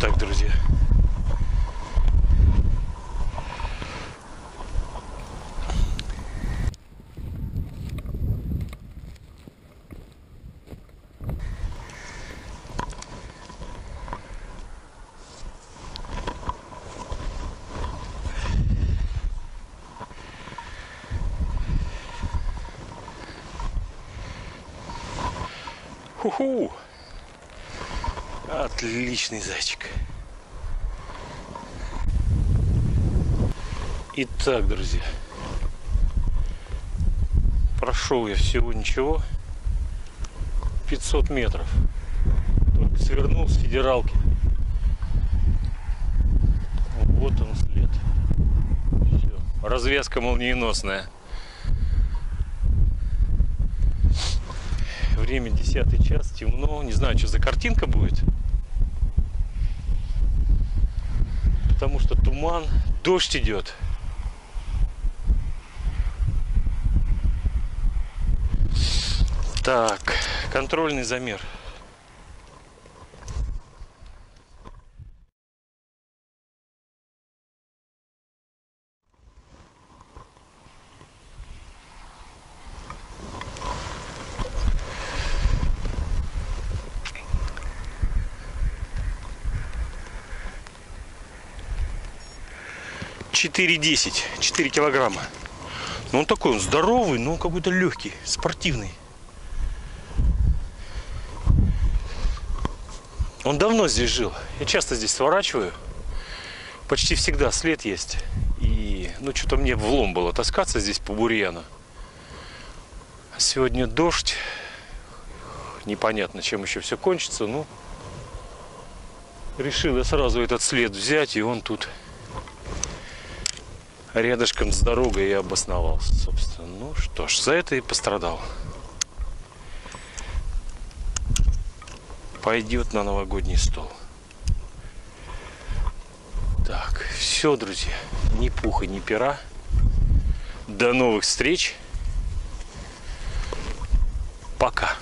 так, друзья. Ху-ху! Отличный зайчик. Итак, друзья. Прошел я всего ничего. 500 метров. Только свернул с федералки. Вот он след. Все. Развязка молниеносная. Время 10 час, темно. Не знаю, что за картинка будет. Потому что туман, дождь идет. Так, контрольный замер. Четыре десять, четыре килограмма. Ну он такой, он здоровый, но он какой-то легкий, спортивный. Он давно здесь жил. Я часто здесь сворачиваю. Почти всегда след есть. И, ну, что-то мне влом было таскаться здесь по бурьяну. Сегодня дождь. Непонятно, чем еще все кончится. Ну, решил я сразу этот след взять, и он тут рядышком с дорогой и обосновался, собственно. Ну что ж, за это и пострадал. Пойдет на новогодний стол. Так, все, друзья. Ни пуха, ни пера. До новых встреч. Пока.